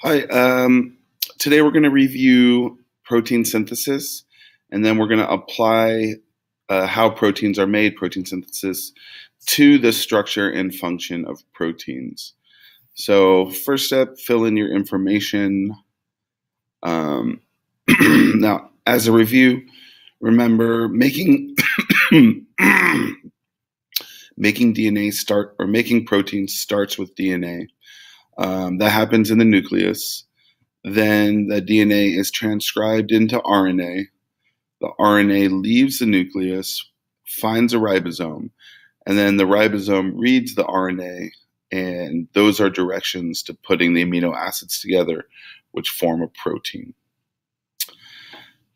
Hi. Um, today we're going to review protein synthesis, and then we're going to apply uh, how proteins are made, protein synthesis, to the structure and function of proteins. So, first step, fill in your information. Um, now, as a review, remember making making DNA start or making proteins starts with DNA. Um, that happens in the nucleus. Then the DNA is transcribed into RNA. The RNA leaves the nucleus, finds a ribosome, and then the ribosome reads the RNA, and those are directions to putting the amino acids together, which form a protein.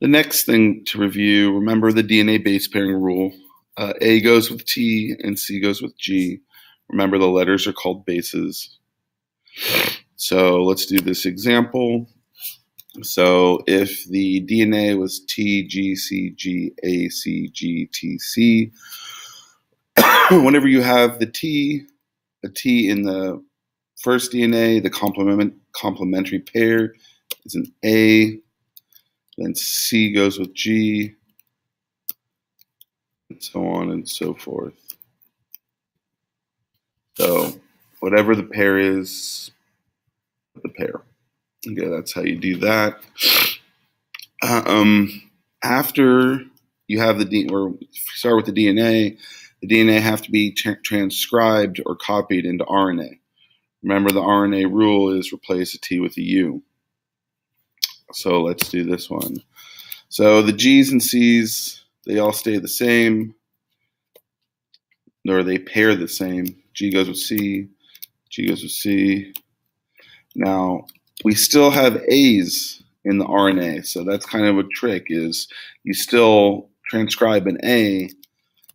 The next thing to review remember the DNA base pairing rule. Uh, A goes with T and C goes with G. Remember, the letters are called bases. So let's do this example. So if the DNA was T, G, C, G, A, C, G, T, C, whenever you have the T, a T in the first DNA, the complement complementary pair is an A, then C goes with G, and so on and so forth. So whatever the pair is, the pair. Okay, that's how you do that. Um, after you have the D, or start with the DNA, the DNA have to be tra transcribed or copied into RNA. Remember, the RNA rule is replace a T with a U. So let's do this one. So the G's and C's, they all stay the same, or they pair the same. G goes with C, G goes with C. Now, we still have A's in the RNA, so that's kind of a trick is you still transcribe an A.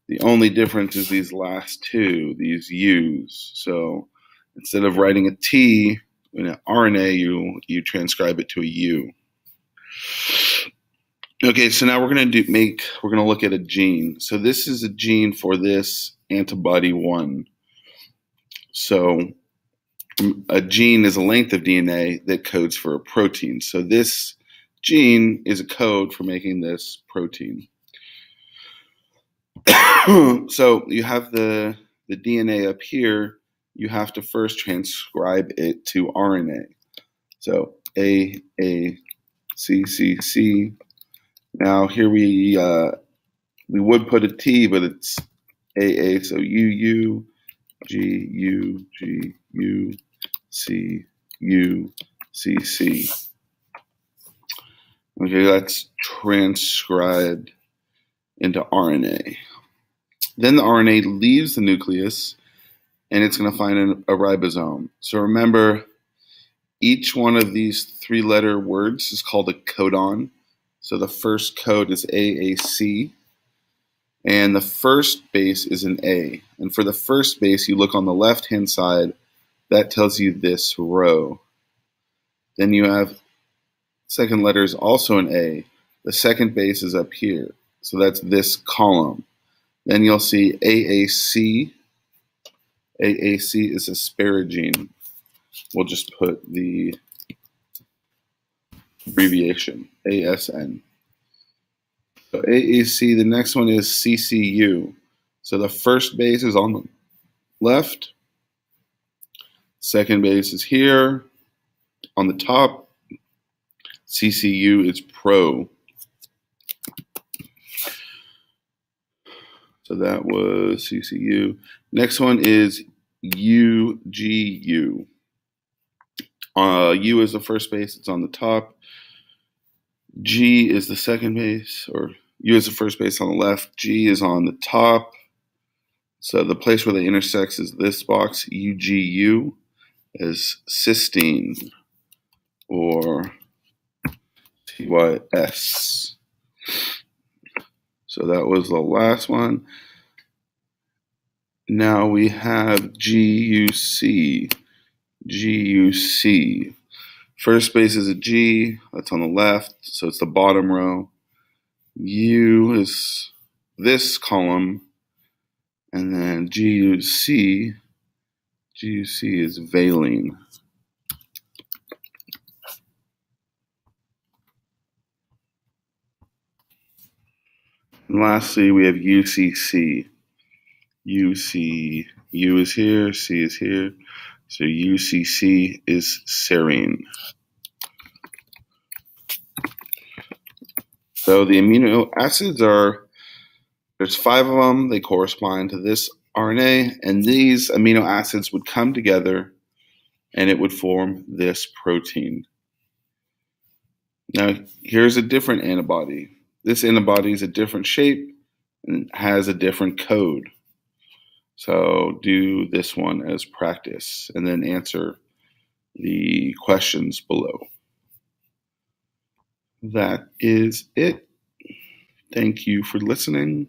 The only difference is these last two, these U's. So instead of writing a T in an RNA, you, you transcribe it to a U. Okay, so now we're gonna do make we're gonna look at a gene. So this is a gene for this antibody one. So a gene is a length of DNA that codes for a protein. So this gene is a code for making this protein. so you have the the DNA up here. You have to first transcribe it to RNA. So A A C C C. Now here we uh, we would put a T, but it's A A. So U U G U G U C U C C. Okay, that's transcribed into RNA. Then the RNA leaves the nucleus and it's going to find an, a ribosome. So remember, each one of these three letter words is called a codon. So the first code is AAC. And the first base is an A. And for the first base, you look on the left hand side, that tells you this row. Then you have second letter is also an A. The second base is up here. So that's this column. Then you'll see AAC. AAC is asparagine. We'll just put the abbreviation ASN. So AAC, the next one is CCU. So the first base is on the left. Second base is here. On the top, CCU is pro. So that was CCU. Next one is UGU. Uh, U is the first base, it's on the top. G is the second base, or U is the first base on the left. G is on the top. So the place where they intersect is this box, UGU, is cysteine or CYS. So that was the last one. Now we have GUC. GUC. First base is a G, that's on the left, so it's the bottom row. U is this column, and then GUC, you see, is valine. And lastly, we have UCC. UC, U is here, C is here. So UCC is serine. So the amino acids are, there's five of them. They correspond to this RNA, and these amino acids would come together and it would form this protein. Now, here's a different antibody. This antibody is a different shape and has a different code. So do this one as practice and then answer the questions below. That is it. Thank you for listening.